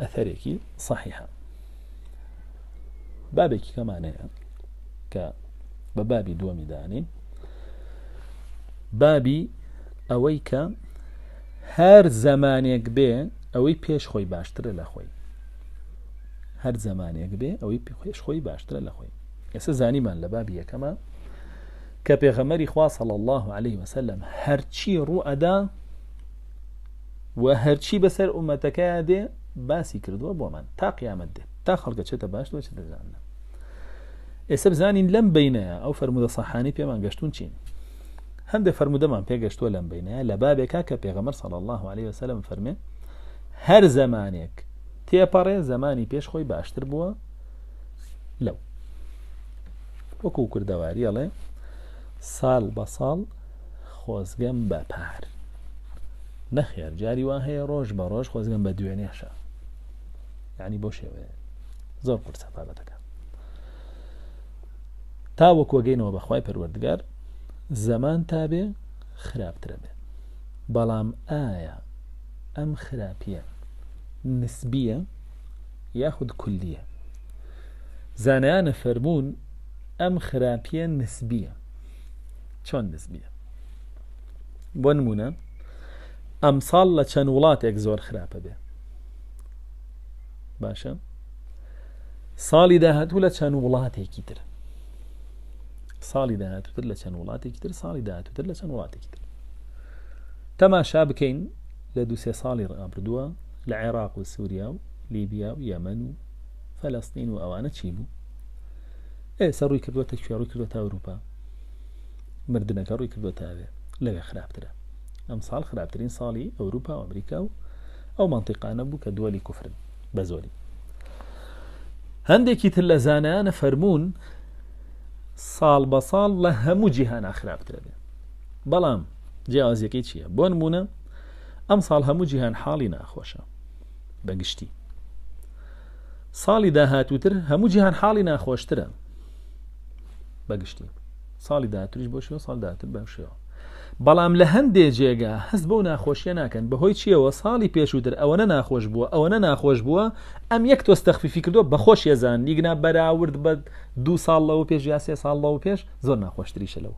ئەثەرێکی صحیحە. بابێکی کەمانەیە کە بە بابی دووەمیدانین بابی ئەوەی کە هەر زەمانێک بێ ئەوەی پێش خۆی باشترە لە خۆی. هەر زەمانێک بێ ئەوەی پێش خۆی باشترە لە خۆی. ئێستا زانیمان لە بابی یەکەمە کە پێغەمەری خواصل الله عليه وسلم هەرچی ڕوو ئەدا و هەرچی بەسەر عومەتەکە دێ باسی کردووە بۆ من. تا قیامەت دێت تا خەڵکە چێتە باش دۆ دەزانە ئێستا بزانین لەم بینەیە ئەو فرەرمودە سەحانی پێمان گەشتون چین؟ هەندێک فرەرمودەمان پێگەشتووە لەم بینەیە لە بابێکا کە پێغەمەر صلی الله عليه وسلم فەرمێ هەر زمانێک تێپەڕێ زمانی پێش خۆی باشتر بووە لەو. وەکو کردەواریەڵێ ساڵ بە ساڵ خۆزگەم بە پار. نەخێر جاری وا هەیە ڕۆژ بە ڕۆژ خۆزگەم بە دوێنێشە ینی بۆ شێوەیە. زۆر قرس سەپابەتەکە تا وەک وەگەینەوە بەخوای پەروەردگار زەمان تابێ خراپترە بێ. بەڵام ئایا ئەم خراپیە نسبیە یاخود کولیە؟ زانایانە فەرمونون ئەم خراپیە نسبیە. چۆن نسبیە؟ بۆ نمونە ئەمساڵ لە چەند وڵاتێک زۆر خراپە بێ. باشە. ساڵی داهاتوو لە چەند وڵاتێکی تر. ساڵی داهاتوتر لە چەند وڵاتێکی تر ساڵی داهاتوتر لە چەند وڵاتێکی تر. تەماشا بکەین لە دوسێ ساڵی ڕابردووە لە عێراق و سووریا و لیبیا و یەمەن و فەلستین و ئەوانە چی بوو؟ ئێستا ڕووی کردوەتە کوێڕووی کردوە تا ئەوروپا. مردنەکە ڕووی کردوە تاوێ لەوێ خراپترە. ئەم ساڵ خراپترین ساڵی ئەوروپا و ئەمریکا و ئەو منطقانە بوو کە دووەلی کوفرن. بە زۆری. هەندێکی تر لە زانایانە فەرمونون ساڵ بە ساڵ لە هەموو جیهانا خراپترە بێ. بەڵام جیازیەکەی چییە؟ بۆ نمونە ئەم ساڵ هەموو جیهان حاڵی ناخۆشە بەگشتی ساڵی داهاتوتر هەموو جیهان حاڵی ناخۆشترە بەگشتی ساڵی داهاتریش بۆ شێوە ساڵ داهاتر بەشێەوە بەڵام لە هەندێ جێگا هەست بەو ناخۆشیە ناکەن. بەهۆی چیەوە ساڵی پێشووتر. ئەوەنە ناخۆش بووە ئەوەنە ناخۆش بووە. ئەم یەک تۆستەخفیفی کردو بەخۆش ێزان لیگنا بەراورد بە دو ساڵ لەوە پێش یا سێ ساڵ لەوە پێش زۆر ناخۆشتریشە لەو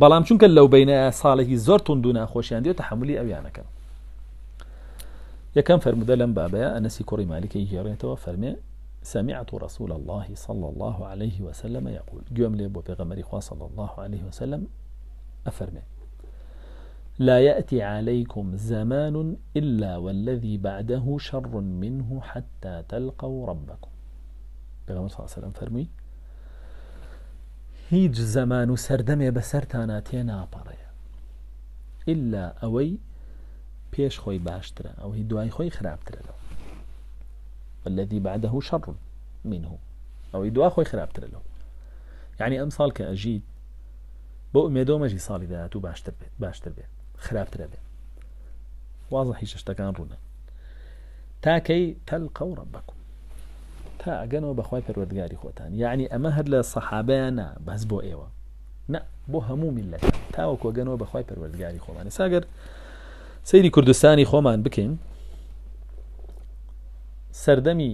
بەڵام چونکە لەو بینە ساڵێکی زۆر تونند و ناخۆشیان دێت تحملی ئەویانەکە. یەکەم فرمودە لەم بابەیە ئەنەسی کوڕی مالیکەی هێڕێتەوە فەرمێ سمعت رسول الله صلى الله عليه وسلم يقول قيوم لي بو بيغمري صلى الله عليه وسلم أفرمي. لا يأتي عليكم زمان إلا والذي بعده شر منه حتى تلقوا ربكم. بغمر صلى الله عليه وسلم فرمي هيج زمان سردم بسرتانا تينا باريا إلا أوي بيش خوي باشترا أو هي دواي خوي خرابترا له والذي بعده شر منه. أو هي دواي خوي خرابترا له يعني أمثال كأجيد بۆ ئومێدۆمەژی ساڵی داات و باشتر بێت باشتر بێت خراپترە بێت وازە شتەکان ڕوونە تاکەی تەلقە و ڕەبکم تا ئەگەنەوە بەخوای پەروەردگاری خۆتان. یعنی ئەمە هەر لە سەحابیانە بەس بۆ ئێوە. نه بۆ هەموو میلەت. تاوە کۆگەنەوە بەخوای پەروەردگاری خۆمانە ساگەر سەیری کوردستانی خۆمان بکەین سەردەمی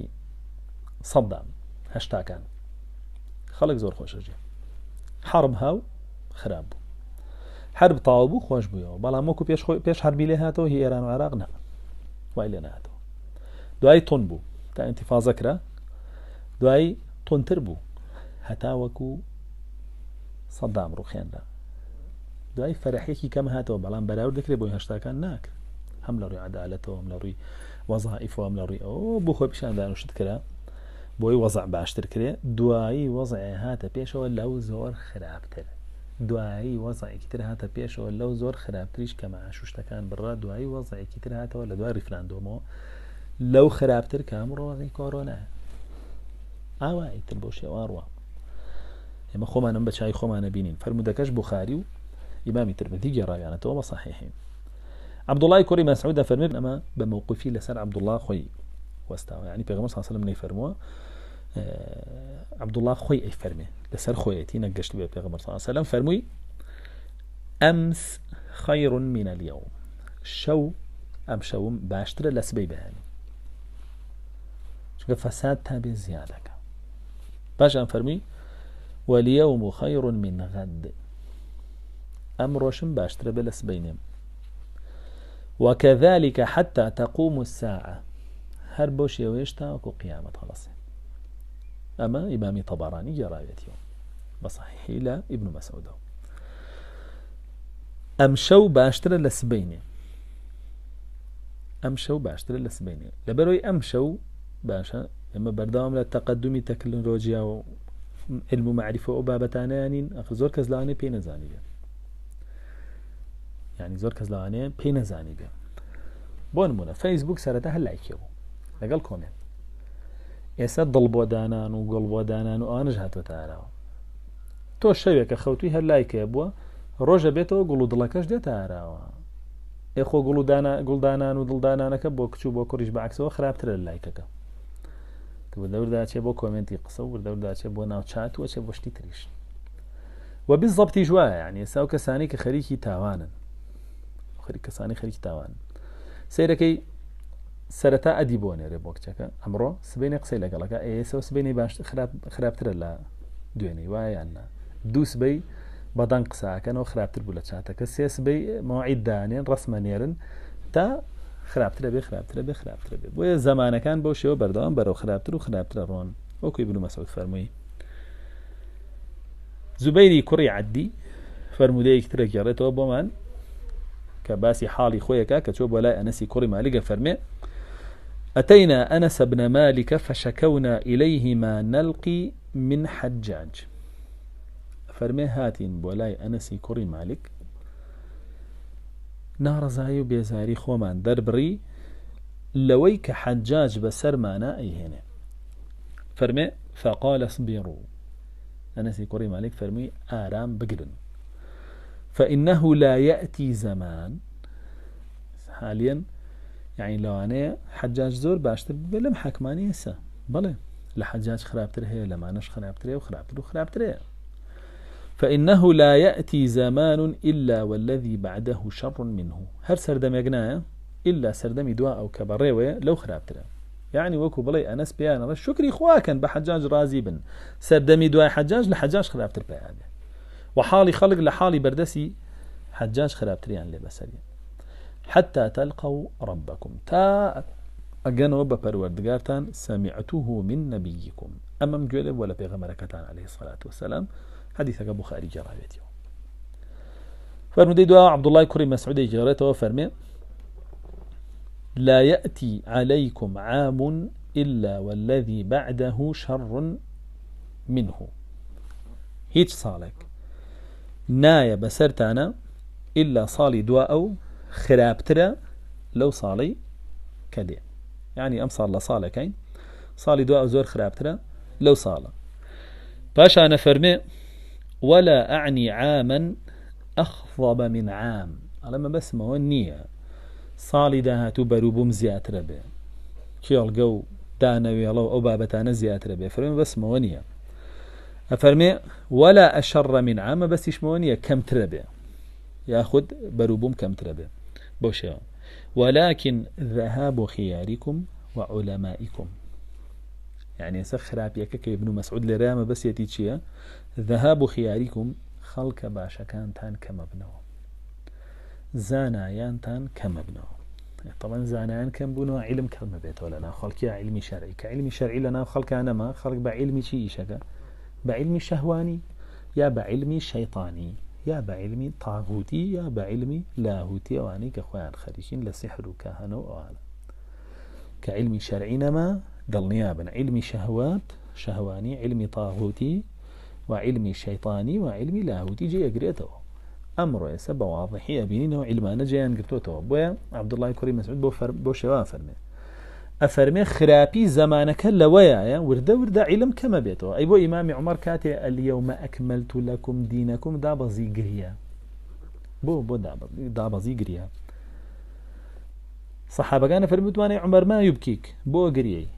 سەدام هەشتاکان. خەڵک زۆر خۆشەجێ حرم هاو خراپ بوو. هەر تاوا بوو خۆش بووەوە بەڵام وەکو پێش پێش هەربی لێ هاتەوە هی ئێران و عراق نا وای لێ نهاتەوە. دوای تۆن بوو. تا ئەتیفازە کرا دوای تۆنتر بوو. هەتا وەکو سەدام ڕوخێندا دوای فەرحێکی کەم هاتەوە بەڵام بەراورد دەکرێت بۆی هەشتاکان ناکرد. هەم لە ڕووی عدالەتەوە لە ڕووی وەزائیفۆم لە ڕووی ئەو بۆ خۆی پیشاندانوشت کرا بۆی وەزع باشتر کرێ دوایی وەزع هاتە پێشەوە لەو زۆر خراپتر. دوایی وەزایکی تر هاتە پێشەوە لەو زۆر خراپتریش کە ماشوشتەکان بڕا دوایی وەزایکی تر هاتەوە لە دوای ریفراندۆمەوە لەو خراپتر کام ڕۆزی کۆرۆنا ئاوایی تر بۆ شێواڕوە ئێمە خۆمانم بە چای خۆمانە بینین. فرمودەکەش بخاری و ئیمامی ترمەدی گەڕایانەتەوە بە صحیحین عبدوڵای کوڕی مەسعودە فەرمێن ئەمە بە مووقفی لەسەر عبدوڵا خۆی وەستاوە. ینی پێغمە ساسەلم نەی فەرمووە عبدوڵله خۆی ئەی فەرمێ لەسەر خۆیەتی نەگەشت بێ پێغمەر سەلم فەرمووی ئەمس خەیڕون مینە لیەوم شەو ئەم شەوم باشترە لە سبەی بەهێنی چونکە فەساد تا بێ زیادەکە پاشان فەرمی واليوم خير من غد. أمروشم باشتر بلس بينهم وكذلك حتى تقوم الساعة. هر بوش يويشتا وكو قيامة خلاص. أما إمامي طبراني جرايتي بصحيح إلى ابن مسعود. أمشو باشتر لسبيني أمشو باشتر لسبيني لبروي أمشو باشا إما بردام لتقدمي تكنولوجيا و علم معرفة و بابەتانیانین ئەخ زۆر کەس لاوانێ پێی نەزانی بێ ینی زۆر کەس لاوانەیە پێی نەزانی بێ بۆ نمونە ئێستا دڵ بۆ دانان و گڵ بۆ دانان و ئانش هاتوە تاراوە. تۆ شەوێکە خەوتوی هەر لایکێ بووە ڕۆژە بێتەوە گوڵ و دڵەکەش دێت ئاراوە ئێخۆ گوڵ و گوڵدانان و دڵدانانەکە بۆ کچ و بۆ کوڕیش بەعکسەوە خراپترە لایکەکە. وردەورداچێ بۆ کۆمنتی قسە و وردەورداچێ بۆ ناوچات وەچێ بۆشتی تریش. و بالضبطی جوایە یعنی ئێستا و کەسانی کە خەریکی تاوانن. خەری کەسانی خەریکی تاوان سیرەکەی سەرەتا ئەدی بۆ نێرێ بۆ کچەکە. ئەمڕۆ سبینی قسەی لەگەڵەکە. ئێسەوە سبینی باش خراپترە لە دوێنەی وایەننا دوو سبەی بەدان قساکەنەوە خراپتر بوو لە چاتەکە. سێ سبەی ماعید دانێن ڕسمە نێرن تا خراپترە بێ خراپترە بێ خراپترە بێ. بۆیە زمانەکان بۆ شێوە بەردەوام بەرەو خراپتر و خراپترە ڕۆن. وەکوی بنو مەسەوت فەرمووی. زوبەیری کوڕی عدی فرمودەیەک ترە گێڕێتەوە بۆمان کە باسی حاڵی خۆیەکە کە چۆ بۆ لای ئەنەسی کوڕی مالیگە فەرمێ أتينا أنس بن مالك فشكونا إليه ما نلقي من حجاج. فرمي هاتين بولاي أنسي كوري مالك. ناڕزایی و بێزاری خۆمان دەربڕی لەوەی کە حەجاج بە فەرمێ فقال اصبروا. أنسي كوري مالك فرمي آرام بقرن فإنه لا يأتي زمان. حاليا يعني لو أنا حجاج زور باشتر بلم حكماني هسه بلى لحجاج خرابتر هي لما نش خرابتر وخرابتر وخرابتر فإنه لا يأتي زمان إلا والذي بعده شر منه. هر سردم يقنايا إلا سردم دواء أو كبريوية لو خرابتنا يعني وكو بلي أنس بيانا شكري خواكن بحجاج رازي بن. سردمي دواء حجاج لحجاج خرابتر بيانا وحالي خلق لحالي بردسي حجاج خرابتريان يعني لبسريا حتى تلقوا ربكم. تا أجنوا بپروردگارتان سمعته من نبيكم. أمام جوله ولا بيغمركتان عليه الصلاة والسلام. حديثك بخاري جراويتي فرمودي دعاء عبد الله كريم مسعود جريته وفرمي لا يأتي عليكم عام إلا والذي بعده شر منه. هيج صالك. نايا بسرتانا إلا صالي دواء خرابترا لو صالي كدي. يعني أم صار لصالكين صالي دواء زور خرابترا لو صالة. باشا أنا فرمي ولا أعني عاما أخضب من عام. على ما بس ما هو النية. صالي داهاتو بروبوم زياتر به كيال جو دانوي الله أو بابتانا زياتر به فرمي بس ما هو نية. أفرمي ولا أشر من عام بس يشمونية كم تربه ياخذ بروبوم كم تربه بوشيا ولكن ذهاب خياركم وعلمائكم. يعني سخرابيك كابن مسعود لرامة بس يتيتشيا ذهاب خياركم خەڵکە باشەکانتان کەمە بنەوە زانایانتان کەمە بنەوە طبعا زانایان کەم بوونەوە علم کەمە بێتەوە لە ناو خەڵکی علمی شەرعی کە علمی شەرعی لە ناو خەڵکانەمە خەڵک بە علمی چی ئیشەکە بە علمی شەهوانی یا بە علمی شەیطانی یا بە علمی تاغوتی یا بە علمی لاهوتی ئەوانەی کە خۆیان خەریکین لە سحر و کەهنە و ئەوانە کە علمی شەرعی دڵنیا بن علمی شەهوات شەهوانی علمی تاغوتی وعلمي شيطاني وعلمي لاهوتي جي يقريته أمر يسا بواضحية بينينه علمان جيان قرتوته بويا عبد الله كريم مسعود بو, فر... بو شوا فرمي. أفرمي خرابي زمانك لويا وردا وردا علم كما بيته أي بو إمام عمر كاتي اليوم أكملت لكم دينكم دا بزي قريا بو بو دا بزي قريا صحابة كان فرمي عمر ما يبكيك بو قريي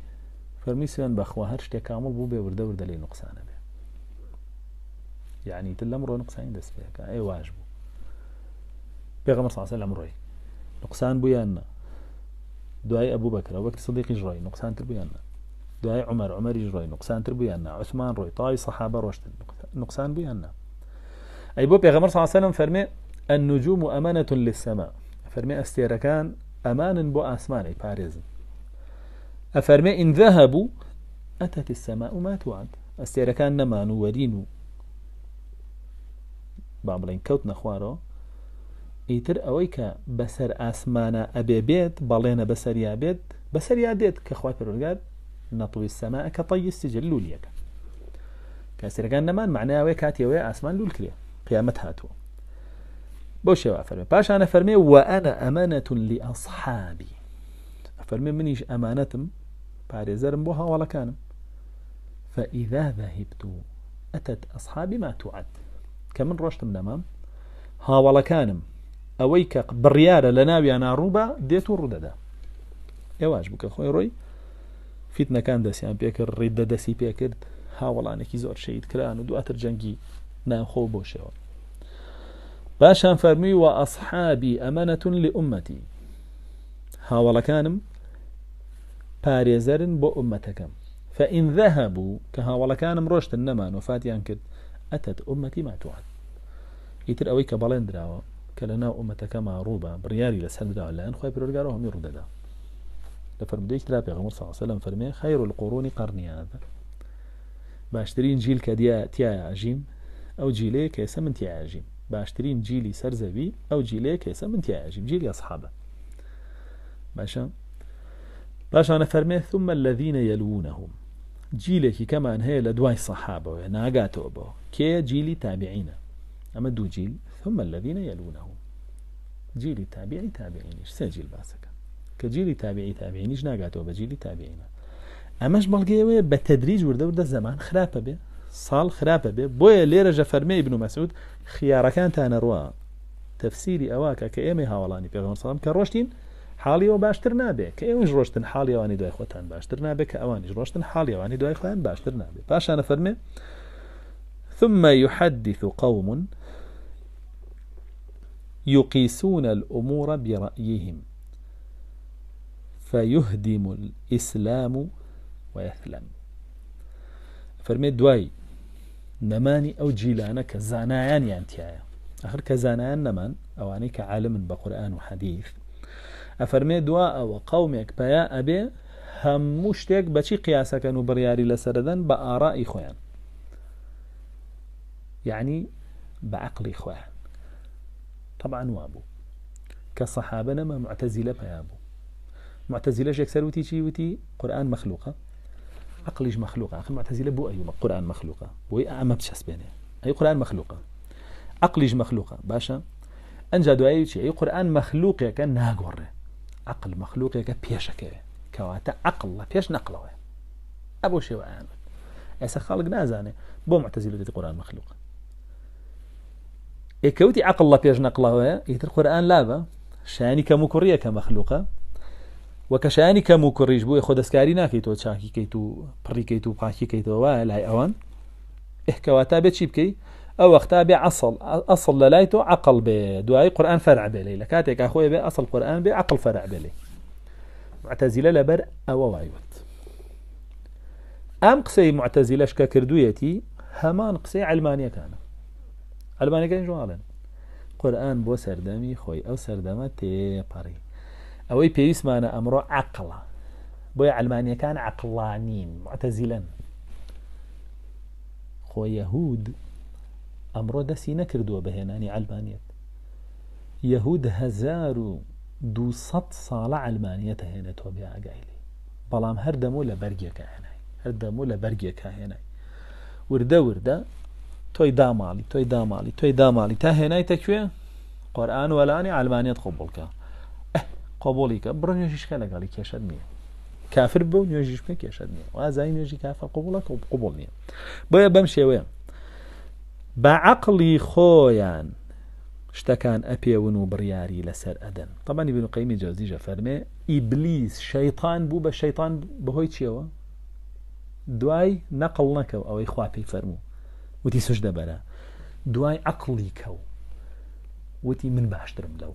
فرمي سيان بخوا هرشتي كامل بو بي وردا وردا لي نقصانه يعني تل أمره نقصان دەست پێەکە ئەی واش بوو. پێغەمە ساسە لە مڕۆی نقصان بوویاننا دوای ئەبوو بەکرە وەک صدیقی ژڕۆی نقصان تر بوویاننا دوای عمر عمەریش ڕۆی نقصانتر بوویان عثمان ڕۆی تاوی سەحابە ڕۆشتن نقصان بوویان ئەی بۆ پێغەمەر ساسەلم فەرمێ النجوم أمانة للسماء. فەرمێ ئەستێرەکان ئەمانن بۆ ئاسمانەی پارێزن ئەفەرمێ إن ذهبوا أتت السماء ما توعد. ئەستێرەکان نەمان و وەرین و با بڵین کەوت نەخوارەوە ئیتر ئەوەی کە بەسەر ئاسمانە ئەبێ بێت بەڵێنە بەسەریا بێت بەسەریا دێت کە خخوای پرۆگات نەطوی سەما کە تەیستی جللولیەکە کەسەرەکان نەمان معناوەیە کاتیەوەی ئاسمان لول کرێ قیامەت هاتووە. بۆ شێوە فەرمێ پاشانە فەرمێ وأنا أمانة لأصحابي فەرمێ منیش ئەمانەتم پارێزەرم بۆ هاوڵەکانم. فإذا ذهبت أتت أصحابي ما توعد. کە من ڕۆشتم لەمام هاوڵەکانم ئەوەی کە بڕیارە لە ناویان ناڕووبە دێت و ڕوودەدا. ئێواش بکە خۆی ڕۆی. فیتنەکان دەستیان پێکرد ڕیددە دەسی پێکرد هاوڵانێکی زۆر شید کران و دواتر جەنگی ناخۆ بۆ شێوە. باشان فەرمی و ئەسحابی ئەمەنەتون لە ئومەتی. هاوڵەکانم پارێزەرن بۆ ئومەتەکەم. فإن ذهبوا کە هاوڵەکانم ڕۆشتن نەمان وفاتیان کرد ئەتت ئومەتی ماتوان. ئیتر ئەوەی کە بەڵێن درراوە. کە لە ناو ئومەتەکەما ڕووبە بڕیاری لە سەردراوە لایەن خۆی پرۆرگارە هەمی ڕوودەدا لە فەرمودەی ترا پێغمر ساسەلم فەرمێ خەیر و القڕۆنی قڕنیانە باشترین جیل کە دیا تایە ئاژیم ئەو جیلەیە کە ئێستا من تیاژیم باشترین جیلی سەرزەوی ئەو جیلەیە کە ئێستا من تیاژیم جیلی ئەسحابە باشە باشانە فەرمێ ثمە الذين يلونهم جیلێکی کەمان هەیە لە دوای سەحابەوە ناگاتەوە بۆ کێ جیلی تابعینە ئەمە دوو جیل ثم الذين يلونهم. جیلی تابعی تابعینیش سێ جیل باسەکە. کە جیلی تابعی تابعینیش ناگاتەوە بە جیلی تابعینە. ئەمەش بەڵگەیەوەیە بە تەدریج وردە وردە زەمان خراپە بێ ساڵ خراپە بێ. بۆیە لێرەژە فەرمەی بن و مەسعود خیارەکانتانە ڕوا. تەفسیری ئەوواکە کە ئێمە هاوڵانی پێغم سەڵام کە ڕۆشتین حاڵیەوە باشتر نابێت کە ئێوەش ڕۆشتن حاڵیەوانی دوای خۆتان باشتر نابێت کە ئەوانیش ڕۆشتن حاڵیەوانی دوای خۆیان باشتر نابێت پاشانە فەرمێ ثم يحدث قوم يقيسون الأمور برأيهم فيهدم الإسلام ويثلم. فەرمێ دوای نەمانی ئەو جیلانە کە زانایان یانتیایە ئەخر کە زانایان نەمان ئەوانەی کە عالمن بە قورآن و حەدیث. ئەفەرمێ دوا ئەوە قومێک پیا ئەبێ هەموو شتێک بەچی قیاسەکەن و بڕیاری لەسەردەن؟ بە بە عقلی خۆیان طبعا وابوو کە سەحابە نەمە معتەزیلە پیا بوو معتەزیلەش یەکسەر وتی چی وتی قورآن مەخلوقە عقليش مخلوقة؟ أخي معتزلة بو أيوم القرآن مخلوقة. بو أما بشس بينه أي قرآن مخلوقة. عقليش مخلوقة؟ باشا أنجا دعائي شيء أي قرآن مخلوق كان ناقورة عقل كان بيشك كواتا عقل لا بيش نقلة. أبو شيء وعامل ئێستا خەڵک نازانێ بۆ معتەزیلەتی قورآن مەخلوق ئێکەوتی عقل لە پێش نەقلەوەە ئیتر قورآن لابە شانی کەم و کوڕیە کە مەخلوقە وەکەشانی کەم و کوڕیش بووی خۆ دەستکاری ناکەیت تۆ چاکیکەیت و پڕیکەیت و پاکیکەیتەوە لای ئەوان ئحکەواتا بێ چی بکەیت ئەو وەختا بێ عسڵ ئەسڵ لە لای تۆ عقل بێ دوای قورآن فەرع بێ لە کاتێکا خۆی بێ ئەسڵ قورآن بێ عقل فەرع بێ معتەزیلە لەبەر ئەوە وایوت ئەم قسەی معتەزیلەش کە کردوویەتی هەمان قسەی ئەلمانیەکانە ئەلمانەکان ژواڵن. قورآن بۆ سەردەمی خۆی. ئەو سەردەمە تێپەڕی. ئەوەی پێویستمانە ئەمڕۆ عقلە بۆی ئەلمانیەکان عقلانین معتەزیلەن. خۆ یەهود ئەمڕۆ دەستی نەکردووە بەهێنانی ئەلبانیت یەهود هزار و دوسەد ساڵە ئەلمانیەتە هێنێتەوە بێ ئاگایلی. بەڵام هەر دەموو لە بەرگێکە هێنای. هەر دەموو لە بەرگێکە هێنای. وردە وردە تۆی داماڵی تۆی داماڵی تۆی داماڵی تا هێنای تەکوێ؟ قۆرآان وەلانی ئەلمانیت خۆبڵکە قۆبڵیکە بڕ نوێژیشکە لەگەڵی کێشت نییە. کافر بە و نوێژیش پێ کێشت نییە. وازای نوێژی کافە قوبڵە قوبڵ نییە. بۆیە بەم شێوەیە. بە عقلی خۆیان شتەکان ئەپێون و بڕیاری لەسەر ئەدەن. تەمانی بن قەیمی جۆزیژە فەرمێ ئیبلیس شەیطان بوو بە شەیطان بەهۆی چیەوە دوای نەقل نەکەو ئەوەی خواپی فەرموو. وتی سش دەبەرە. دوای عقلی کەو. وتی من باشترم لەو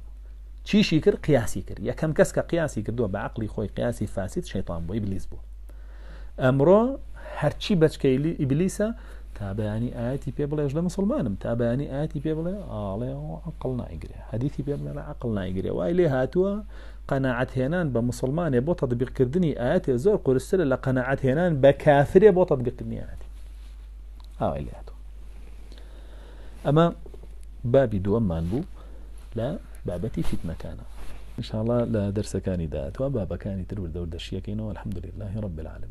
چیشی کرد؟ قیاسی کرد. یەکەم کەس کە قیاسی کردووە بە عقلی خۆی قیاسی فاسیت شەیطان بۆ ئیبلیس بوو. ئەمڕۆ هەرچی بەچکەیلی ئیبلیسە تا بەیانی ئاەتی پێ بڵێ لە مسلمانم. تا بەیانی ئاەتی پێ بڵێ ئاڵێ عقل نایگرێ. هەدیثی پێ بڵێ عقل نایگرێ. وای لێ هاتووە قەنەعەت هێنان بە مسلمانێ بۆ تەطبیقکردنی ئاەتێ زۆر قورسترە لە قەنەعەت هێنان بە کافرێ بۆ تەطبیقکردنی ئاەتی. ئاوای لێ هاتووە. ئەمە بابی دووەممان بوو لە بابەتی فیتنەکانە انشاءله لە دەرسەکانی داهاتوە بابەکانی تر وردە و دەشیەکەینەوە الحمد لله رب العالمين.